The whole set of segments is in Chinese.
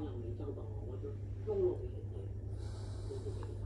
太阳没照到，我就用了一点，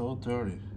So dirty.